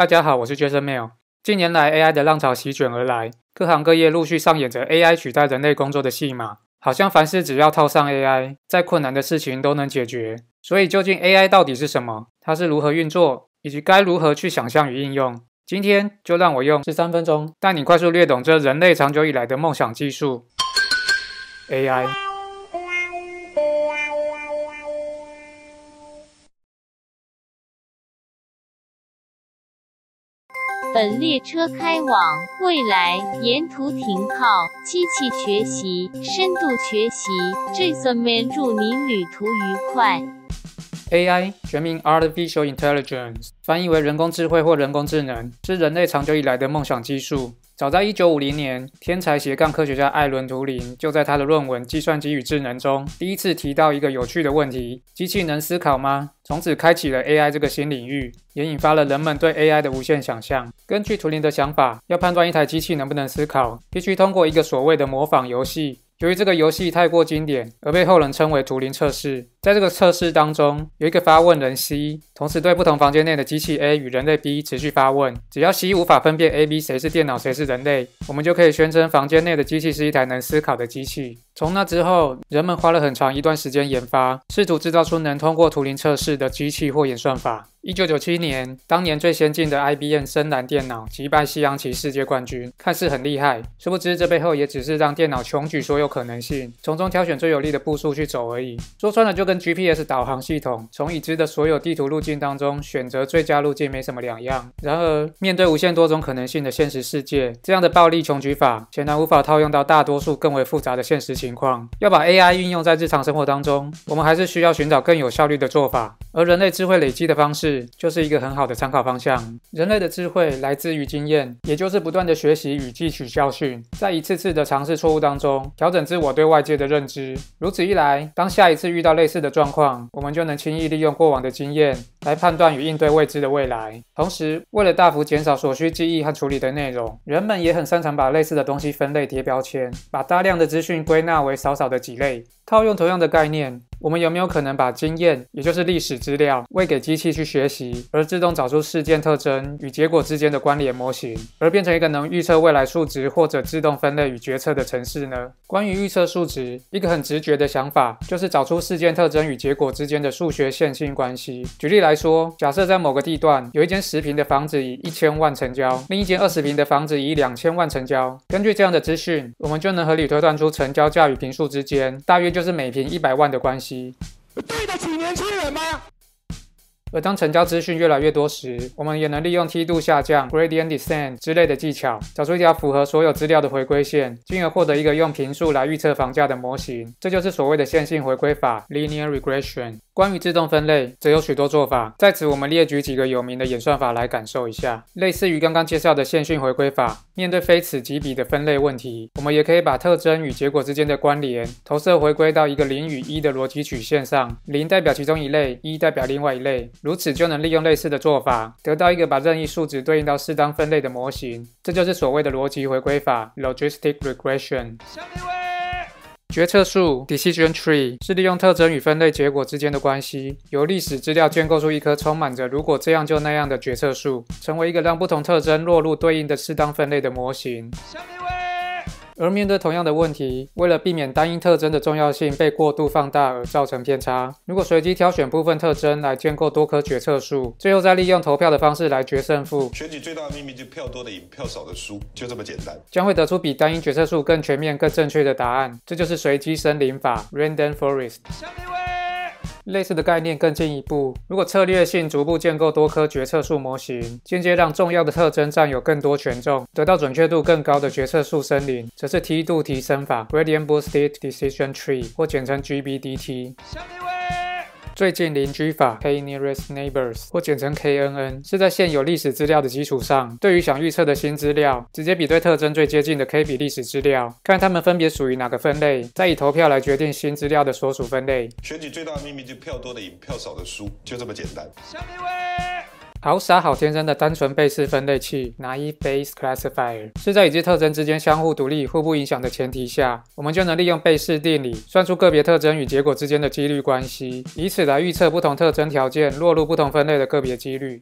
大家好，我是 Jason Mail。近年来，AI 的浪潮席卷而来，各行各业陆续上演着 AI 取代人类工作的戏码。好像凡事只要套上 AI，再困难的事情都能解决。所以，究竟 AI 到底是什么？它是如何运作，以及该如何去想象与应用？今天就让我用十三分钟带你快速略懂这人类长久以来的梦想技术 ——AI。本列车开往未来，沿途停靠。机器学习，深度学习。Jason Man 祝您旅途愉快。AI 全名 Artificial Intelligence，翻译为人工智慧或人工智能，是人类长久以来的梦想技术。早在1950年，天才斜杠科学家艾伦·图灵就在他的论文《计算机与智能》中，第一次提到一个有趣的问题：机器能思考吗？从此开启了 AI 这个新领域，也引发了人们对 AI 的无限想象。根据图灵的想法，要判断一台机器能不能思考，必须通过一个所谓的模仿游戏。由于这个游戏太过经典，而被后人称为图灵测试。在这个测试当中，有一个发问人 C，同时对不同房间内的机器 A 与人类 B 持续发问。只要 C 无法分辨 A、B 谁是电脑，谁是人类，我们就可以宣称房间内的机器是一台能思考的机器。从那之后，人们花了很长一段时间研发，试图制造出能通过图灵测试的机器或演算法。一九九七年，当年最先进的 IBM 深蓝电脑击败西洋棋世界冠军，看似很厉害，殊不知这背后也只是让电脑穷举所有可能性，从中挑选最有利的步数去走而已。说穿了，就跟 GPS 导航系统从已知的所有地图路径当中选择最佳路径没什么两样。然而，面对无限多种可能性的现实世界，这样的暴力穷举法显然无法套用到大多数更为复杂的现实情况。要把 AI 运用在日常生活当中，我们还是需要寻找更有效率的做法。而人类智慧累积的方式，就是一个很好的参考方向。人类的智慧来自于经验，也就是不断的学习与汲取教训，在一次次的尝试错误当中，调整自我对外界的认知。如此一来，当下一次遇到类似的状况，我们就能轻易利用过往的经验来判断与应对未知的未来。同时，为了大幅减少所需记忆和处理的内容，人们也很擅长把类似的东西分类贴标签，把大量的资讯归纳为少少的几类。套用同样的概念。我们有没有可能把经验，也就是历史资料，喂给机器去学习，而自动找出事件特征与结果之间的关联模型，而变成一个能预测未来数值或者自动分类与决策的程式呢？关于预测数值，一个很直觉的想法就是找出事件特征与结果之间的数学线性关系。举例来说，假设在某个地段有一间十平的房子以一千万成交，另一间二十平的房子以两千万成交。根据这样的资讯，我们就能合理推断出成交价与平数之间大约就是每平一百万的关系。对得起年轻人吗？而当成交资讯越来越多时，我们也能利用梯度下降 （gradient descent） 之类的技巧，找出一条符合所有资料的回归线，进而获得一个用平数来预测房价的模型。这就是所谓的线性回归法 （linear regression）。关于自动分类，则有许多做法。在此，我们列举几个有名的演算法来感受一下。类似于刚刚介绍的线性回归法，面对非此即彼的分类问题，我们也可以把特征与结果之间的关联投射回归到一个零与一的逻辑曲线上，零代表其中一类，一代表另外一类。如此就能利用类似的做法，得到一个把任意数值对应到适当分类的模型。这就是所谓的逻辑回归法 （logistic regression）。决策树 （decision tree） 是利用特征与分类结果之间的关系，由历史资料建构出一棵充满着如果这样就那样的决策树，成为一个让不同特征落入对应的适当分类的模型。而面对同样的问题，为了避免单一特征的重要性被过度放大而造成偏差，如果随机挑选部分特征来建构多棵决策树，最后再利用投票的方式来决胜负，选举最大的秘密就票多的赢，票少的输，就这么简单，将会得出比单一决策树更全面、更正确的答案。这就是随机森林法 （Random Forest）。类似的概念更进一步，如果策略性逐步建构多颗决策树模型，间接让重要的特征占有更多权重，得到准确度更高的决策树森林，则是梯度提升法 （Gradient Boosted Decision Tree） 或简称 GBDT。最近邻居法 （K Nearest Neighbors） 或简称 KNN，是在现有历史资料的基础上，对于想预测的新资料，直接比对特征最接近的 K 比历史资料，看它们分别属于哪个分类，再以投票来决定新资料的所属分类。选举最大的秘密就票多的赢，票少的输，就这么简单。好傻好天真的单纯倍式分类器 （naive b a s e classifier） 是在已知特征之间相互独立、互不影响的前提下，我们就能利用倍式定理算出个别特征与结果之间的几率关系，以此来预测不同特征条件落入不同分类的个别几率。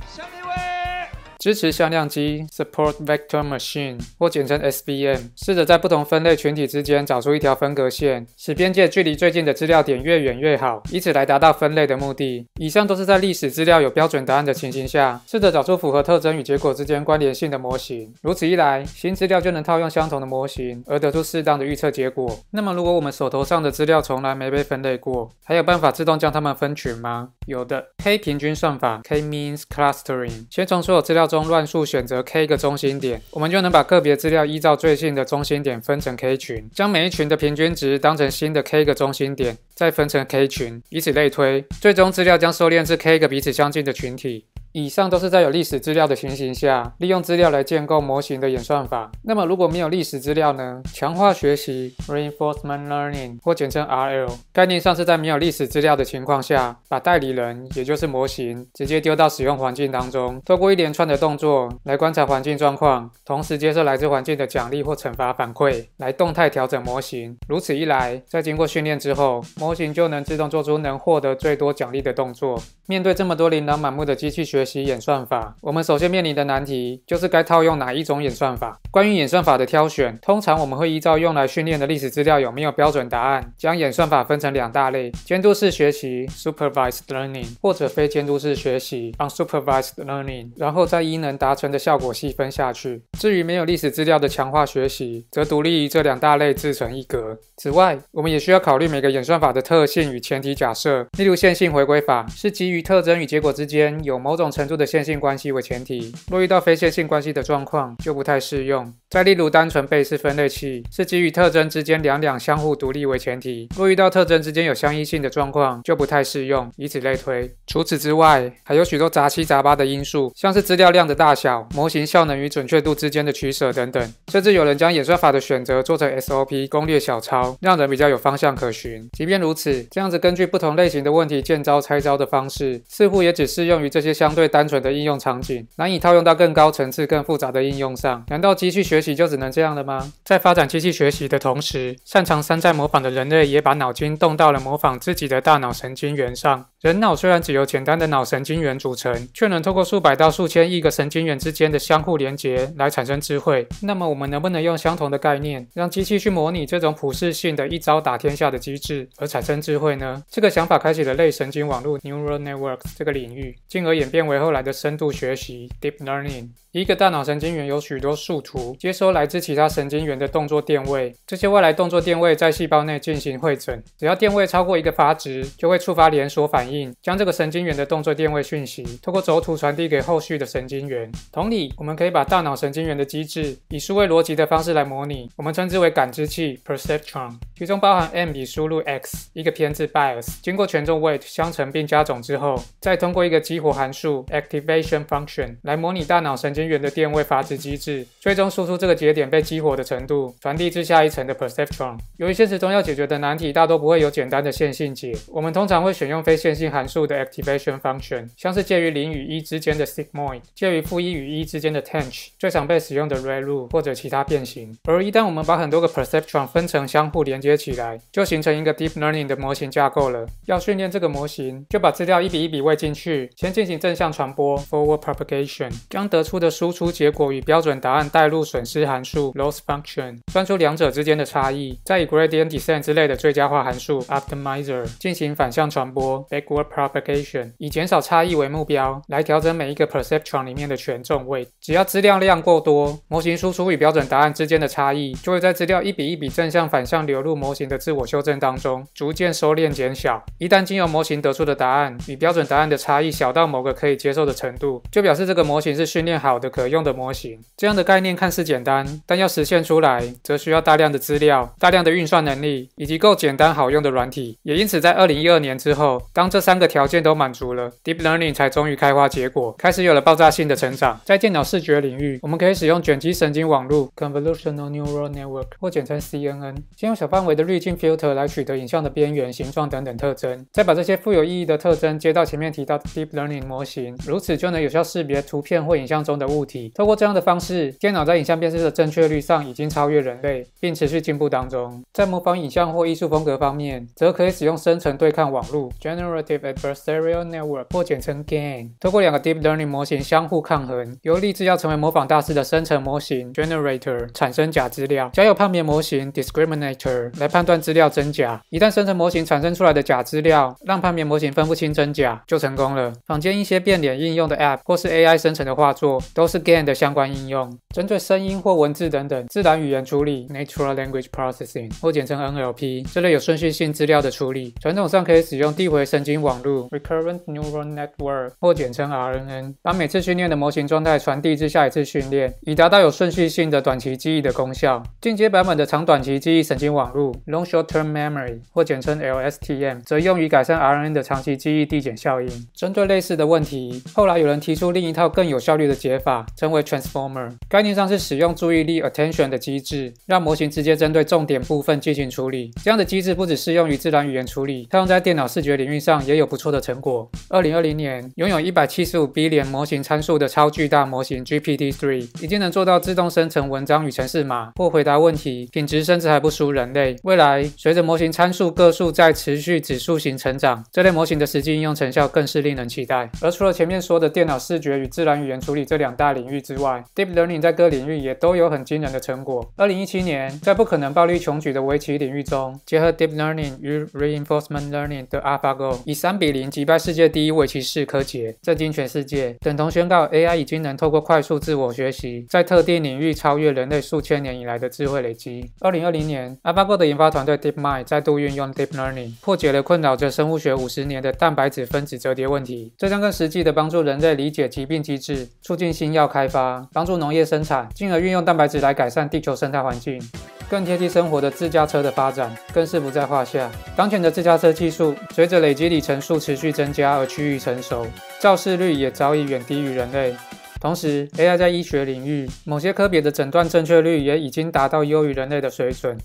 支持向量机 （Support Vector Machine） 或简称 SVM，试着在不同分类群体之间找出一条分隔线，使边界距离最近的资料点越远越好，以此来达到分类的目的。以上都是在历史资料有标准答案的情形下，试着找出符合特征与结果之间关联性的模型。如此一来，新资料就能套用相同的模型，而得出适当的预测结果。那么，如果我们手头上的资料从来没被分类过，还有办法自动将它们分群吗？有的，K 平均算法 （K-means clustering） 先从所有资料中乱数选择 K 个中心点，我们就能把个别资料依照最近的中心点分成 K 群，将每一群的平均值当成新的 K 个中心点，再分成 K 群，以此类推，最终资料将收敛至 K 个彼此相近的群体。以上都是在有历史资料的情形下，利用资料来建构模型的演算法。那么如果没有历史资料呢？强化学习 （Reinforcement Learning） 或简称 RL，概念上是在没有历史资料的情况下，把代理人，也就是模型，直接丢到使用环境当中，透过一连串的动作来观察环境状况，同时接受来自环境的奖励或惩罚反馈，来动态调整模型。如此一来，在经过训练之后，模型就能自动做出能获得最多奖励的动作。面对这么多琳琅满目的机器学学习演算法，我们首先面临的难题就是该套用哪一种演算法。关于演算法的挑选，通常我们会依照用来训练的历史资料有没有标准答案，将演算法分成两大类：监督式学习 （supervised learning） 或者非监督式学习 （unsupervised learning），然后再依能达成的效果细分下去。至于没有历史资料的强化学习，则独立于这两大类自成一格。此外，我们也需要考虑每个演算法的特性与前提假设，例如线性回归法是基于特征与结果之间有某种程度的线性关系为前提，若遇到非线性关系的状况，就不太适用。再例如，单纯贝氏分类器是基于特征之间两两相互独立为前提，若遇到特征之间有相依性的状况，就不太适用。以此类推。除此之外，还有许多杂七杂八的因素，像是资料量的大小、模型效能与准确度之间的取舍等等。甚至有人将演算法的选择做成 SOP 攻略小抄，让人比较有方向可循。即便如此，这样子根据不同类型的问题见招拆招的方式，似乎也只适用于这些相对单纯的应用场景，难以套用到更高层次、更复杂的应用上。难道机器学习就只能这样了吗？在发展机器学习的同时，擅长山寨模仿的人类也把脑筋动到了模仿自己的大脑神经元上。人脑虽然只由简单的脑神经元组成，却能透过数百到数千亿个神经元之间的相互连接来产生智慧。那么，我们能不能用相同的概念，让机器去模拟这种普适性的一招打天下的机制，而产生智慧呢？这个想法开启了类神经网络 （neural networks） 这个领域，进而演变为后来的深度学习 （deep learning）。一个大脑神经元有许多树突，接收来自其他神经元的动作电位。这些外来动作电位在细胞内进行会诊，只要电位超过一个阀值，就会触发连锁反应，将这个神经元的动作电位讯息透过轴突传递给后续的神经元。同理，我们可以把大脑神经元的机制以数位逻辑的方式来模拟，我们称之为感知器 （perceptron），其中包含 m 比输入 x 一个偏置 bias，经过权重 weight 相乘并加总之后，再通过一个激活函数 activation function 来模拟大脑神经。元的电位阀值机制，最终输出这个节点被激活的程度，传递至下一层的 perceptron。由于现实中要解决的难题大多不会有简单的线性解，我们通常会选用非线性函数的 activation function，像是介于零与一之间的 sigmoid，介于负一与一之间的 tanh，最常被使用的 ReLU 或者其他变形。而一旦我们把很多个 perceptron 分成相互连接起来，就形成一个 deep learning 的模型架构了。要训练这个模型，就把资料一笔一笔喂进去，先进行正向传播 forward propagation，将得出的输出结果与标准答案带入损失函数 loss function，算出两者之间的差异，再以 gradient descent 之类的最佳化函数 optimizer 进行反向传播 backward propagation，以减少差异为目标，来调整每一个 perceptron 里面的权重位。只要资料量过多，模型输出与标准答案之间的差异就会在资料一笔一笔正向反向流入模型的自我修正当中逐渐收敛减小。一旦经由模型得出的答案与标准答案的差异小到某个可以接受的程度，就表示这个模型是训练好的。可用的模型，这样的概念看似简单，但要实现出来，则需要大量的资料、大量的运算能力以及够简单好用的软体。也因此，在二零一二年之后，当这三个条件都满足了，Deep Learning 才终于开花结果，开始有了爆炸性的成长。在电脑视觉领域，我们可以使用卷积神经网络 （Convolutional Neural Network） 或简称 CNN，先用小范围的滤镜 filter 来取得影像的边缘、形状等等特征，再把这些富有意义的特征接到前面提到的 Deep Learning 模型如此就能有效识别图片或影像中的物体。透过这样的方式，电脑在影像辨识的正确率上已经超越人类，并持续进步当中。在模仿影像或艺术风格方面，则可以使用生成对抗网络 （Generative Adversarial Network） 或简称 GAN，透过两个 Deep Learning 模型相互抗衡，由立志要成为模仿大师的生成模型 （Generator） 产生假资料，交由判别模型 （Discriminator） 来判断资料真假。一旦生成模型产生出来的假资料让判别模型分不清真假，就成功了。坊间一些变脸应用的 App 或是 AI 生成的画作，都是 GAN 的相关应用。针对声音或文字等等自然语言处理 （Natural Language Processing） 或简称 NLP 这类有顺序性资料的处理，传统上可以使用递回神经网络 （Recurrent Neural Network） 或简称 RNN，把每次训练的模型状态传递至下一次训练，以达到有顺序性的短期记忆的功效。进阶版本的长短期记忆神经网络 （Long Short-Term Memory） 或简称 LSTM，则用于改善 RNN 的长期记忆递减效应。针对类似的问题，后来有人提出另一套更有效率的解法，称为 Transformer。概念上是使用注意力 （Attention） 的机制，让模型直接针对重点部分进行处理。这样的机制不只适用于自然语言处理，它用在电脑视觉领域上也有不错的成果。二零二零年，拥有一百七十五 B 连模型参数的超巨大模型 GPT-3，已经能做到自动生成文章与程式码或回答问题，品质甚至还不输人类。未来，随着模型参数个数在持续指数型成长，这类模型的实际应用成效更是令人期待。而除了前面说的电脑视觉与自然语言处理这两大领域之外，Deep Learning 在各领域也都有很惊人的成果。二零一七年，在不可能暴力穷举的围棋领域中，结合 Deep Learning 与 Reinforcement Learning 的 AlphaGo，以三比零击败世界第一围棋士柯洁，震惊全世界，等同宣告 AI 已经能透过快速自我学习，在特定领域超越人类数千年以来的智慧累积。二零二零年，AlphaGo 的研发团队 DeepMind 再度运用 Deep Learning，破解了困扰着生物学五十年的蛋白质分子折叠问题。这将更实际地帮助人类理解疾病机制，促进新药开发，帮助农业生产，进而运用蛋白质来改善地球生态环境。更贴近生活的自驾车的发展更是不在话下。当前的自驾车技术随着累积里程数持续增加而趋于成熟，肇事率也早已远低于人类。同时，AI 在医学领域某些科别的诊断正确率也已经达到优于人类的水准。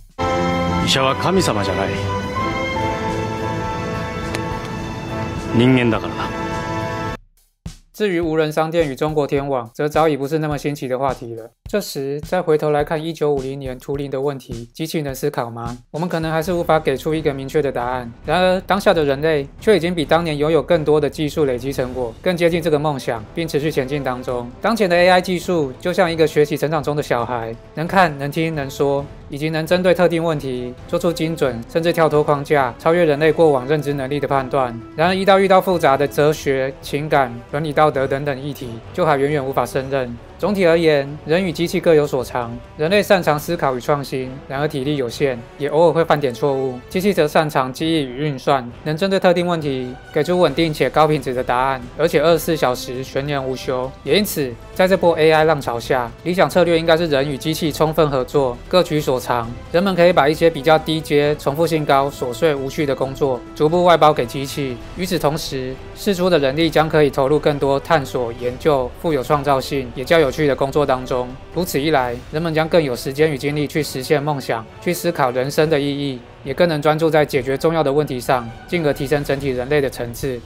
医者は神様じゃない人間だからだ 至于无人商店与中国天网，则早已不是那么新奇的话题了。这时再回头来看1950年图灵的问题，机器能思考吗？我们可能还是无法给出一个明确的答案。然而，当下的人类却已经比当年拥有更多的技术累积成果，更接近这个梦想，并持续前进当中。当前的 AI 技术就像一个学习成长中的小孩，能看、能听、能说，以及能针对特定问题做出精准甚至跳脱框架、超越人类过往认知能力的判断。然而，一到遇到复杂的哲学、情感、伦理道德等等议题，就还远远无法胜任。总体而言，人与机器各有所长。人类擅长思考与创新，然而体力有限，也偶尔会犯点错误。机器则擅长记忆与运算，能针对特定问题给出稳定且高品质的答案，而且二十四小时全年无休。也因此，在这波 AI 浪潮下，理想策略应该是人与机器充分合作，各取所长。人们可以把一些比较低阶、重复性高、琐碎无趣的工作逐步外包给机器。与此同时，释出的人力将可以投入更多探索、研究、富有创造性，也较有去的工作当中。如此一来，人们将更有时间与精力去实现梦想，去思考人生的意义，也更能专注在解决重要的问题上，进而提升整体人类的层次。